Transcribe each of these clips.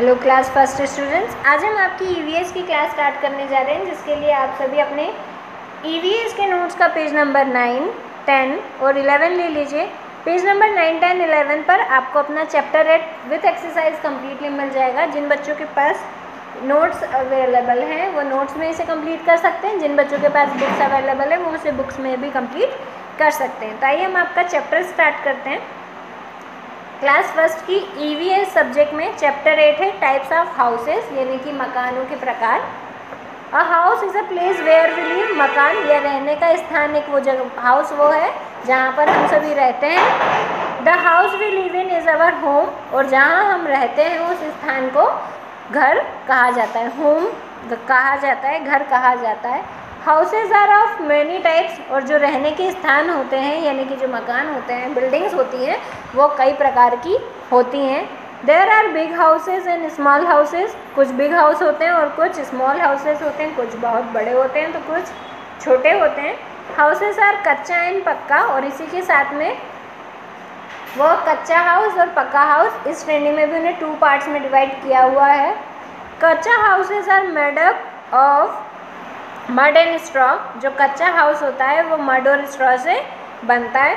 Hello class first students आज हम आपकी ईवीएस की क्लास स्टार्ट करने जा रहे हैं, जिसके लिए आप सभी अपने ईवीएस के नोट्स का पेज नंबर नाइन टेन और इलेवन ले लीजिए। Page number nine ten eleven पर आपको अपना chapter eight with exercise completely मिल जाएगा। जिन बच्चों के पास नोट्स अवेलेबल हैं, वो नोट्स में इसे कंप्लीट कर सकते हैं। जिन बच्चों के पास बुक्स अवेलेबल है, वो उसे बुक्स में भी कंप्लीट कर सकते हैं। तो आइए हम आपका चैप्टर स्टार्ट करते हैं। क्लास फ़र्स्ट की ईवीएस e सब्जेक्ट में चैप्टर एट है टाइप्स ऑफ़ हाउसेस यानी कि मकानों के प्रकार। A house is a place where we live मकान या रहने का स्थान एक वो जगह हाउस वो है, जहाँ पर हम सभी रहते हैं। The house we live in is our home और जहाँ हम रहते हैं उस स्थान को घर कहा जाता है। होम कहा जाता है, घर कहा जाता है। Houses are of many types और जो रहने के स्थान होते हैं, यानी कि जो मकान होते हैं बिल्डिंग्स होती हैं, वो कई प्रकार की होती हैं। There are big houses and small houses कुछ बिग हाउस होते हैं और कुछ स्मॉल हाउसेज होते हैं। कुछ बहुत बड़े होते हैं तो कुछ छोटे होते हैं। हाउसेज आर कच्चा एंड पक्का और इसी के साथ में वो कच्चा हाउस और पक्का हाउस इस श्रेणी में भी उन्हें टू पार्ट्स में डिवाइड किया हुआ है। Kachcha houses are made up of mud and straw जो कच्चा हाउस होता है, वो मड और स्ट्रॉ से बनता है।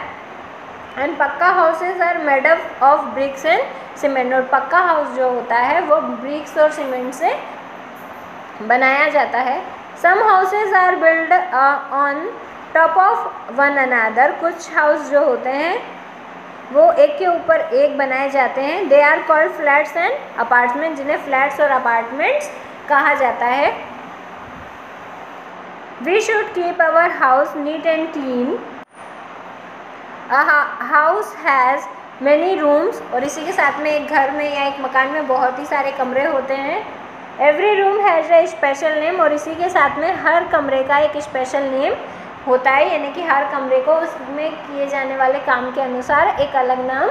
And pakka houses are made up of bricks and cement और पक्का हाउस जो होता है, वो ब्रिक्स और सीमेंट से बनाया जाता है। Some houses are build on top of one another कुछ हाउस जो होते हैं, वो एक के ऊपर एक बनाए जाते हैं। They are called flats and apartment जिन्हें फ्लैट्स और अपार्टमेंट्स कहा जाता है। Should keep our house neat and clean. A house has many rooms और इसी के साथ में एक घर में या एक मकान में बहुत ही सारे कमरे होते हैं। Every room has a special name और इसी के साथ में हर कमरे का एक स्पेशल नेम होता है। यानी कि हर कमरे को उसमें किए जाने वाले काम के अनुसार एक अलग नाम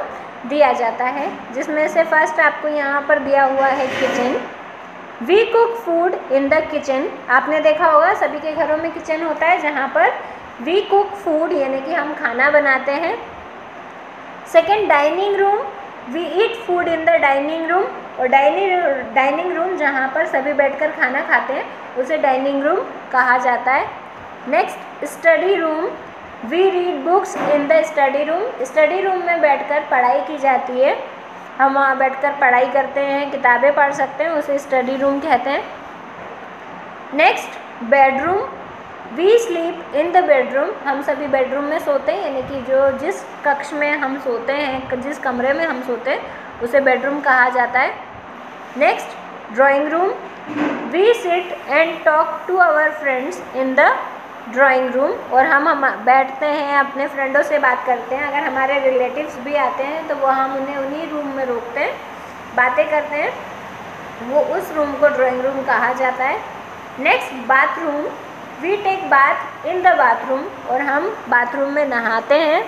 दिया जाता है, जिसमें से फ़र्स्ट आपको यहाँ पर दिया हुआ है kitchen we cook food in the kitchen आपने देखा होगा, सभी के घरों में किचन होता है, जहाँ पर वी कुक फ़ूड यानी कि हम खाना बनाते हैं। Second dining room we eat food in the dining room और डाइनिंग डाइनिंग रूम जहाँ पर सभी बैठकर खाना खाते हैं, उसे डाइनिंग रूम कहा जाता है। Next study room we read books in the study room study room में बैठकर पढ़ाई की जाती है। हम वहाँ बैठकर पढ़ाई करते हैं, किताबें पढ़ सकते हैं, उसे स्टडी रूम कहते हैं। Next bedroom we sleep in the bedroom हम सभी बेडरूम में सोते हैं, यानी कि जो जिस कक्ष में हम सोते हैं, जिस कमरे में हम सोते हैं, उसे बेडरूम कहा जाता है। Next drawing room we sit and talk to our friends in the drawing room और हम हम बैठते हैं, अपने फ्रेंडों से बात करते हैं। अगर हमारे रिलेटिव्स भी आते हैं तो वो हम उन्हें उन्हीं रूम में रोकते हैं, बातें करते हैं। वो उस रूम को ड्राइंग रूम कहा जाता है। Next bathroom we take bath in the bathroom और हम बाथरूम में नहाते हैं।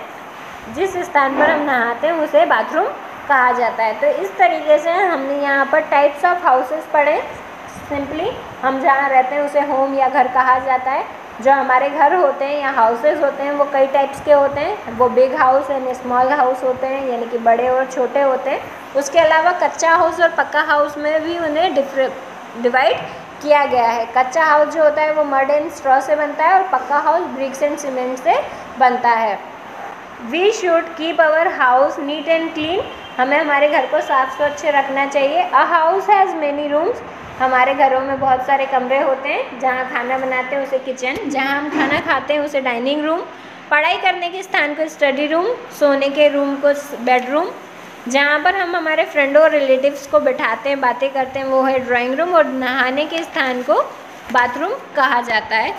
जिस स्थान पर हम नहाते हैं, उसे बाथरूम कहा जाता है। तो इस तरीके से हमने यहाँ पर टाइप्स ऑफ़ हाउसेस पढ़े। सिंपली हम जहाँ रहते हैं, उसे होम या घर कहा जाता है। जो हमारे घर होते हैं या हाउसेस होते हैं, वो कई टाइप्स के होते हैं। वो big house and small house होते हैं, यानी कि बड़े और छोटे होते हैं। उसके अलावा कच्चा हाउस और पक्का हाउस में भी उन्हें डिवाइड किया गया है। कच्चा हाउस जो होता है, वो मड एंड स्ट्रॉ से बनता है और पक्का हाउस ब्रिक्स एंड सीमेंट से बनता है। We should keep our house neat and clean हमें हमारे घर को साफ़ स्वच्छ रखना चाहिए। A house has many rooms हमारे घरों में बहुत सारे कमरे होते हैं, जहाँ खाना बनाते हैं उसे किचन जहाँ हम खाना खाते हैं उसे डाइनिंग रूम पढ़ाई करने के स्थान को स्टडी रूम सोने के रूम को बेडरूम जहाँ पर हम हमारे फ्रेंडों और रिलेटिव्स को बैठाते हैं, बातें करते हैं, वो है ड्राइंग रूम और नहाने के स्थान को बाथरूम कहा जाता है।